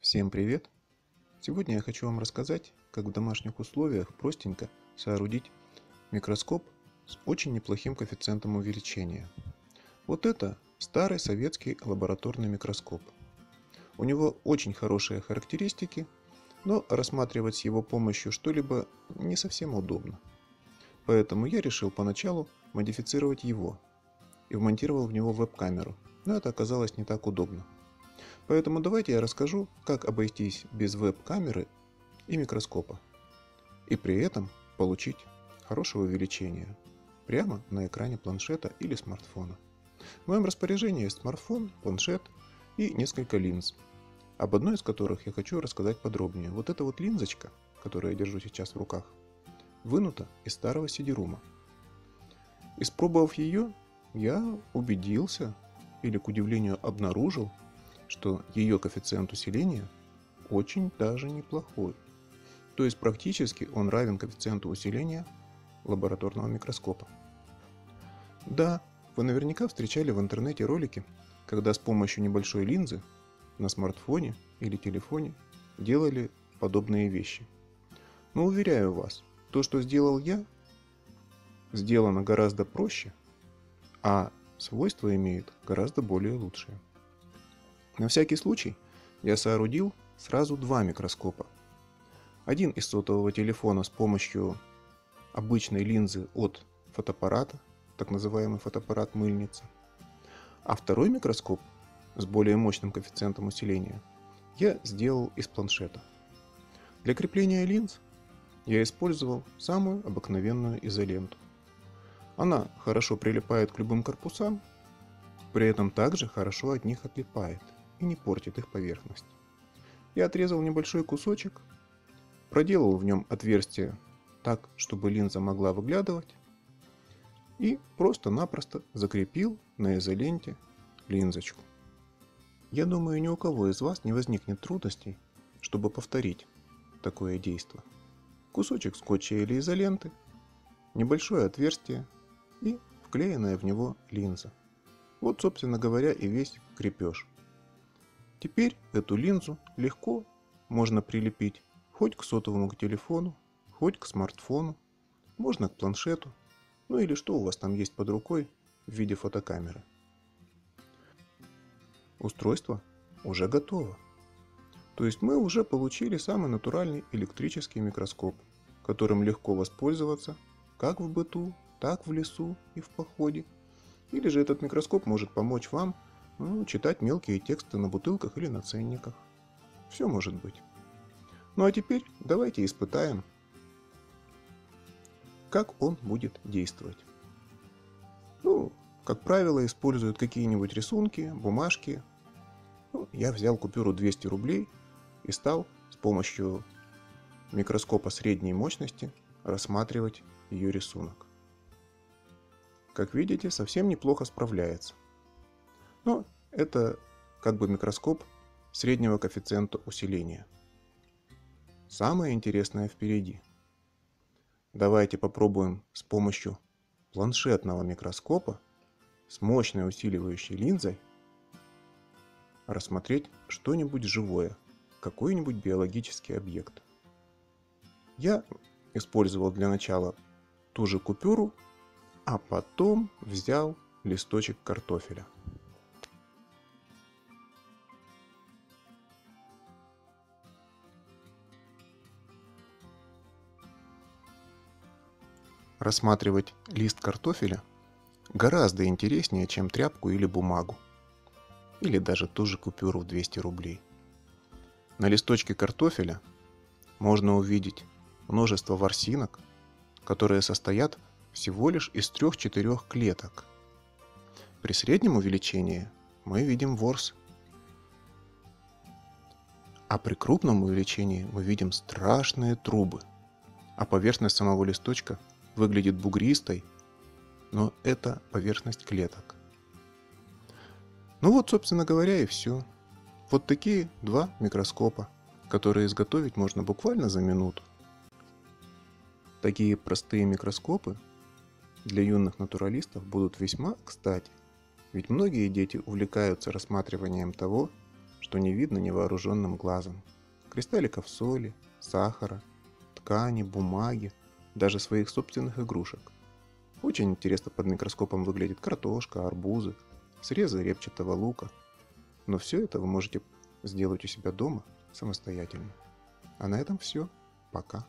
Всем привет! Сегодня я хочу вам рассказать, как в домашних условиях простенько соорудить микроскоп с очень неплохим коэффициентом увеличения. Вот это старый советский лабораторный микроскоп. У него очень хорошие характеристики, но рассматривать с его помощью что-либо не совсем удобно. Поэтому я решил поначалу модифицировать его и вмонтировал в него веб-камеру, но это оказалось не так удобно. Поэтому давайте я расскажу, как обойтись без веб-камеры и микроскопа. И при этом получить хорошее увеличение прямо на экране планшета или смартфона. В моем распоряжении есть смартфон, планшет и несколько линз, об одной из которых я хочу рассказать подробнее. Вот эта вот линзочка, которую я держу сейчас в руках, вынута из старого CD-рума. Испробовав ее, я убедился, или к удивлению обнаружил, что ее коэффициент усиления очень даже неплохой. То есть практически он равен коэффициенту усиления лабораторного микроскопа. Да, вы наверняка встречали в интернете ролики, когда с помощью небольшой линзы на смартфоне или телефоне делали подобные вещи. Но уверяю вас, то, что сделал я, сделано гораздо проще, а свойства имеет гораздо более лучшие. На всякий случай я соорудил сразу два микроскопа. Один из сотового телефона с помощью обычной линзы от фотоаппарата, так называемый фотоаппарат мыльница. А второй микроскоп с более мощным коэффициентом усиления я сделал из планшета. Для крепления линз я использовал самую обыкновенную изоленту. Она хорошо прилипает к любым корпусам, при этом также хорошо от них отлипает – и не портит их поверхность. Я отрезал небольшой кусочек, проделал в нем отверстие так, чтобы линза могла выглядывать, и просто-напросто закрепил на изоленте линзочку. Я думаю, ни у кого из вас не возникнет трудностей, чтобы повторить такое действие. Кусочек скотча или изоленты, небольшое отверстие и вклеенная в него линза. Вот, собственно говоря, и весь крепеж. Теперь эту линзу легко можно прилепить хоть к сотовому телефону, хоть к смартфону, можно к планшету, ну или что у вас там есть под рукой в виде фотокамеры. Устройство уже готово. То есть мы уже получили самый натуральный электрический микроскоп, которым легко воспользоваться как в быту, так в лесу и в походе. Или же этот микроскоп может помочь вам ну, читать мелкие тексты на бутылках или на ценниках. Все может быть. Ну а теперь давайте испытаем, как он будет действовать. Ну, как правило, используют какие-нибудь рисунки, бумажки. Ну, я взял купюру 200 рублей и стал с помощью микроскопа средней мощности рассматривать ее рисунок. Как видите, совсем неплохо справляется. Но это как бы микроскоп среднего коэффициента усиления. Самое интересное впереди. Давайте попробуем с помощью планшетного микроскопа с мощной усиливающей линзой рассмотреть что-нибудь живое, какой-нибудь биологический объект. Я использовал для начала ту же купюру, а потом взял листочек картофеля. Рассматривать лист картофеля гораздо интереснее, чем тряпку или бумагу. Или даже ту же купюру в 200 рублей. На листочке картофеля можно увидеть множество ворсинок, которые состоят всего лишь из трех-четырех клеток. При среднем увеличении мы видим ворс, а при крупном увеличении мы видим страшные трубы, а поверхность самого листочка выглядит бугристой, но это поверхность клеток. Ну вот, собственно говоря, и все. Вот такие два микроскопа, которые изготовить можно буквально за минуту. Такие простые микроскопы для юных натуралистов будут весьма кстати, ведь многие дети увлекаются рассматриванием того, что не видно невооруженным глазом. Кристалликов соли, сахара, ткани, бумаги, даже своих собственных игрушек. Очень интересно под микроскопом выглядит картошка, арбузы, срезы репчатого лука. Но все это вы можете сделать у себя дома самостоятельно. А на этом все. Пока.